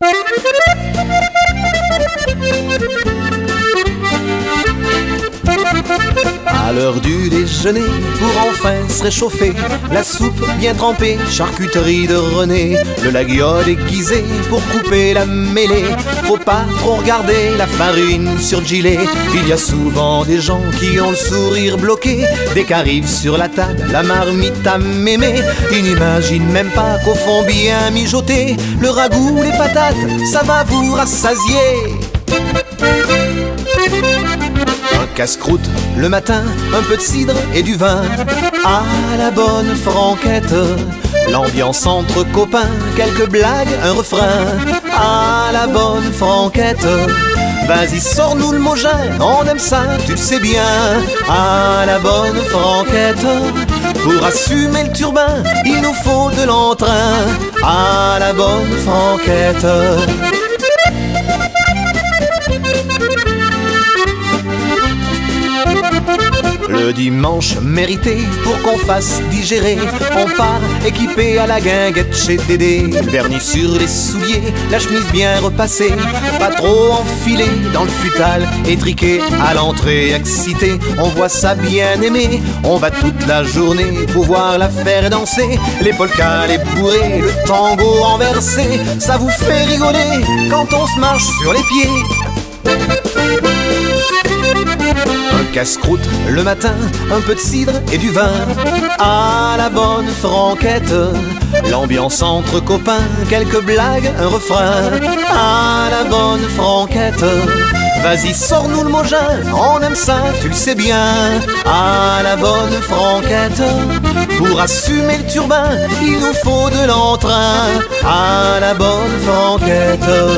À l'heure du déjeuner, pour enfin se réchauffer, la soupe bien trempée, charcuterie de René, le laguiole aiguisé pour couper la mêlée. Faut pas trop regarder la farine sur le gilet. Il y a souvent des gens qui ont le sourire bloqué dès qu'arrive sur la table la marmite à mémé. Ils n'imaginent même pas qu'au fond bien mijoté, le ragoût, les patates, ça va vous rassasier casse-croûte le matin, un peu de cidre et du vin. À la bonne franquette, l'ambiance entre copains, quelques blagues, un refrain. À la bonne franquette. Vas-y, sors-nous le mogin, on aime ça, tu le sais bien. À la bonne franquette, pour assumer le turbin, il nous faut de l'entrain. À la bonne franquette. Le dimanche mérité pour qu'on fasse digérer, on part équipé à la guinguette chez Dédé. Vernis sur les souliers, la chemise bien repassée, pas trop enfilée dans le futal, étriqué à l'entrée, excité. On voit ça bien aimé, on va toute la journée pouvoir la faire danser. Les polkas, les bourrés, le tango renversé, ça vous fait rigoler quand on se marche sur les pieds. Un casse-croûte le matin, un peu de cidre et du vin. À la bonne franquette, l'ambiance entre copains, quelques blagues, un refrain. À la bonne franquette, vas-y, sors-nous le mogin, on aime ça, tu le sais bien. À la bonne franquette, pour assumer le turbin, il nous faut de l'entrain. À la bonne franquette.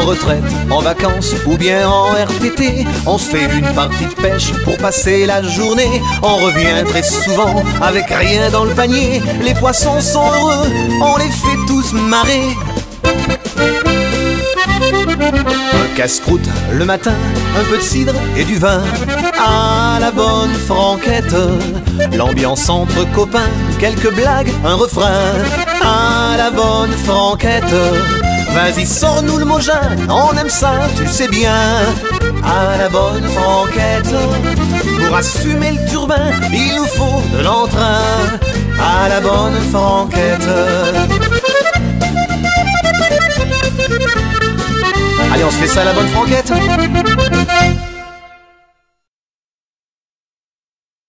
En retraite, en vacances ou bien en RTT, on se fait une partie de pêche pour passer la journée. On revient très souvent avec rien dans le panier. Les poissons sont heureux, on les fait tous marrer. Un casse-croûte le matin, un peu de cidre et du vin. À la bonne franquette, l'ambiance entre copains, quelques blagues, un refrain. À la bonne franquette. Vas-y, sors-nous le mogin, on aime ça, tu sais bien. À la bonne franquette, pour assumer le turbin, il nous faut de l'entrain. À la bonne franquette. Allez, on se fait ça à la bonne franquette?